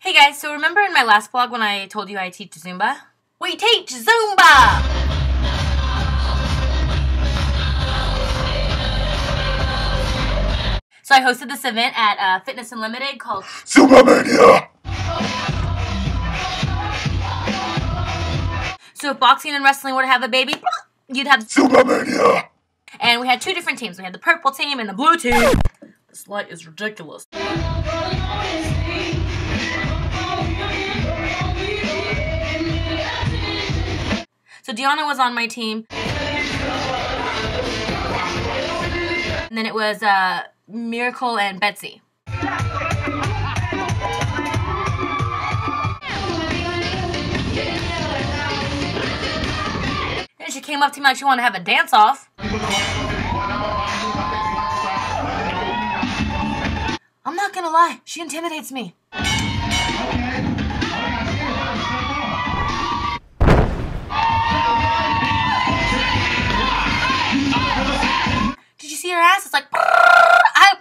Hey guys, so remember in my last vlog when I told you I teach Zumba? We teach Zumba! So I hosted this event at uh, Fitness Unlimited called Zumba Mania! So if boxing and wrestling were to have a baby, you'd have Zumba Mania! And we had two different teams. We had the purple team and the blue team. This light is ridiculous. So Deanna was on my team. And then it was uh, Miracle and Bettzy. And she came up to me like she wanted to have a dance off. I'm not gonna lie, she intimidates me. See her ass? It's like, I.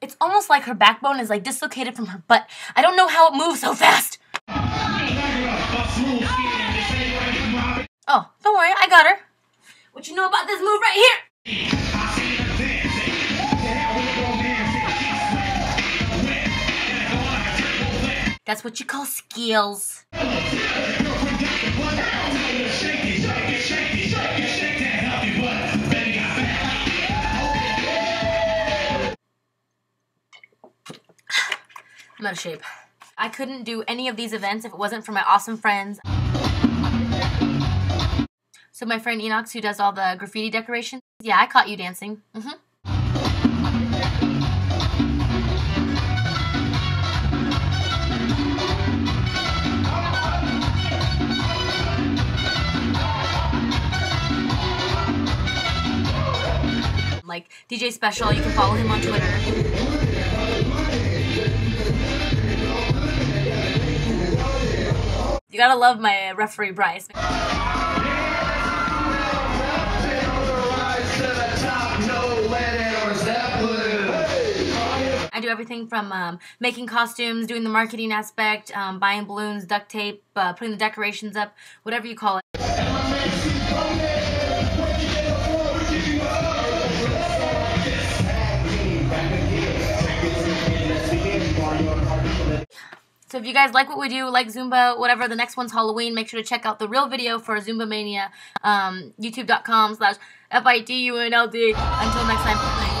It's almost like her backbone is like dislocated from her butt. I don't know how it moves so fast. Oh, don't worry, I got her. What you know about this move right here? That's what you call skills. I'm out of shape. I couldn't do any of these events if it wasn't for my awesome friends. So my friend Enox, who does all the graffiti decorations, yeah, I caught you dancing. hmm Like DJ Special, you can follow him on Twitter. You gotta love my referee Bryce. I do everything from um, making costumes, doing the marketing aspect, um, buying balloons, duct tape, uh, putting the decorations up, whatever you call it. So if you guys like what we do, like Zumba, whatever, the next one's Halloween, make sure to check out the real video for Zumba Mania, um, youtube.com slash F-I-T-U-N-L-T. Until next time.